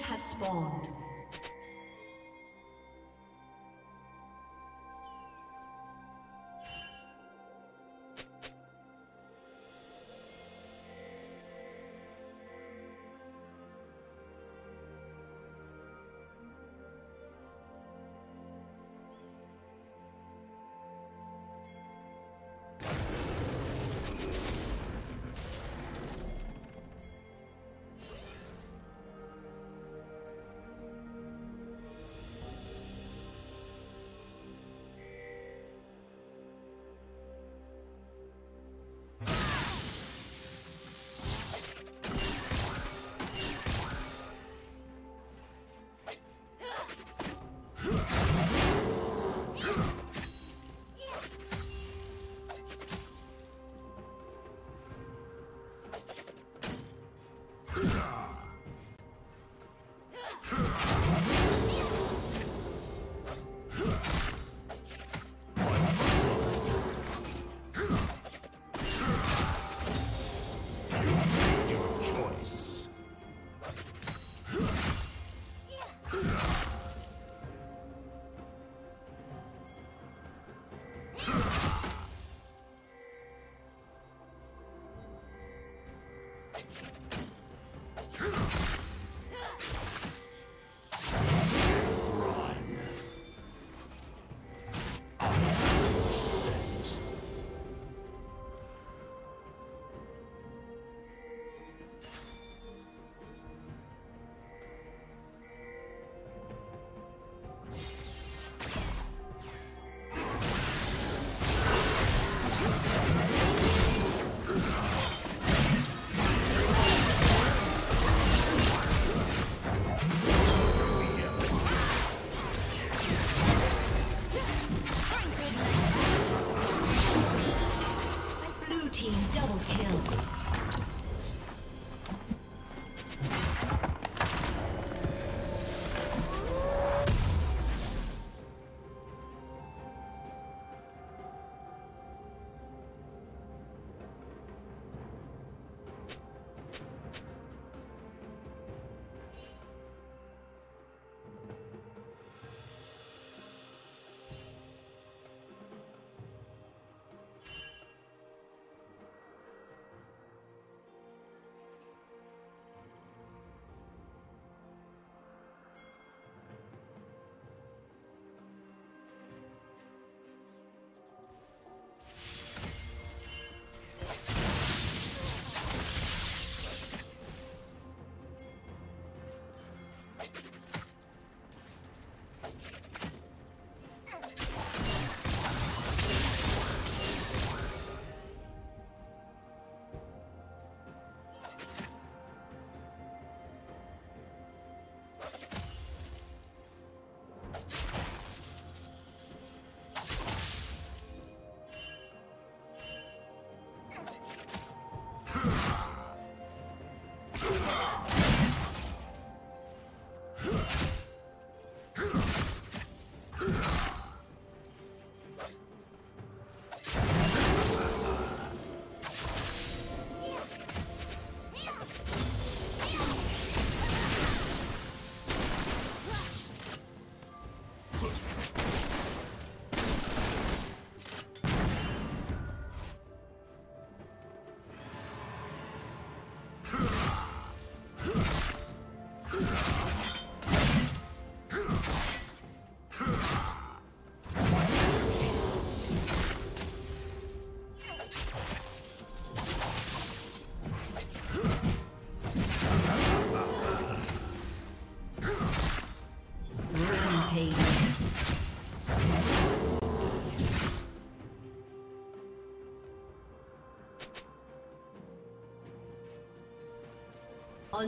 Have spawned.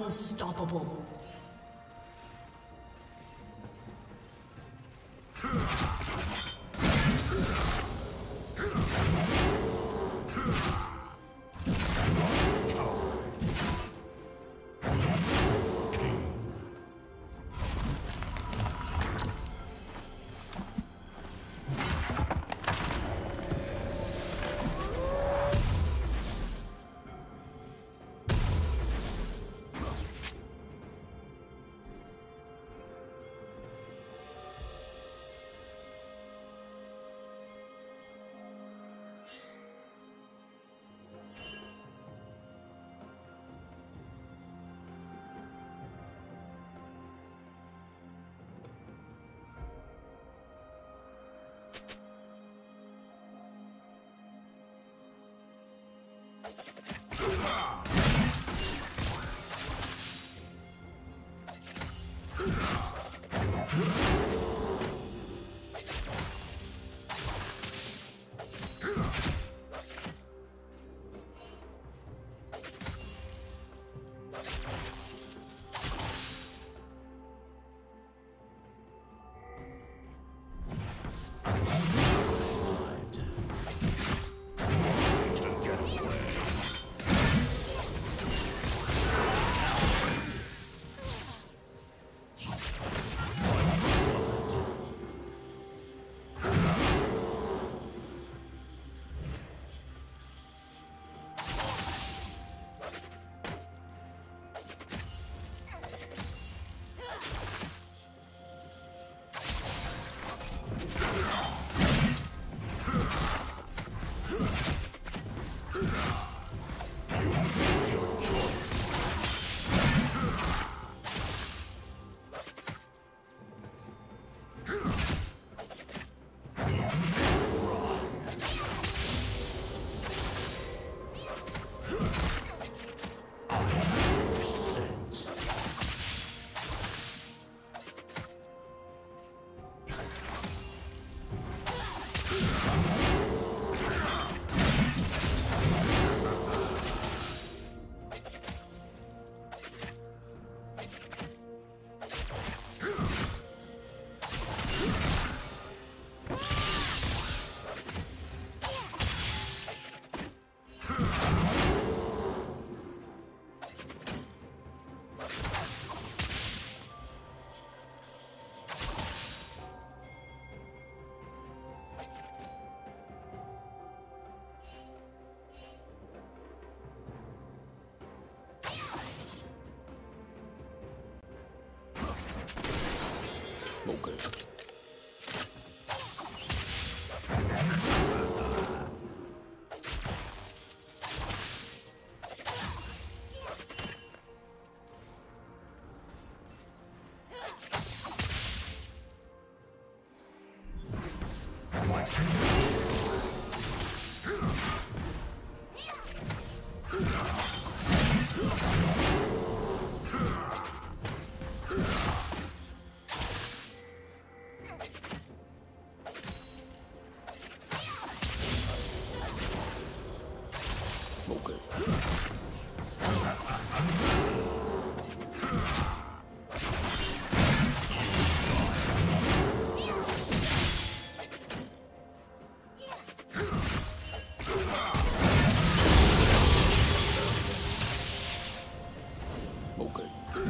Unstoppable.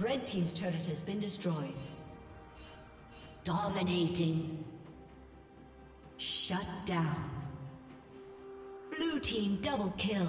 Red Team's turret has been destroyed. Dominating. Shut down. Blue team double kill.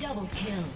Double kill.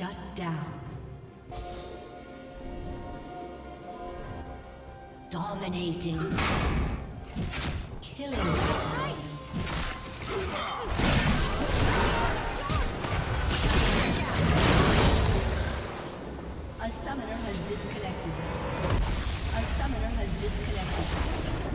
Shut down. Dominating. Killing. A summoner has disconnected. A summoner has disconnected.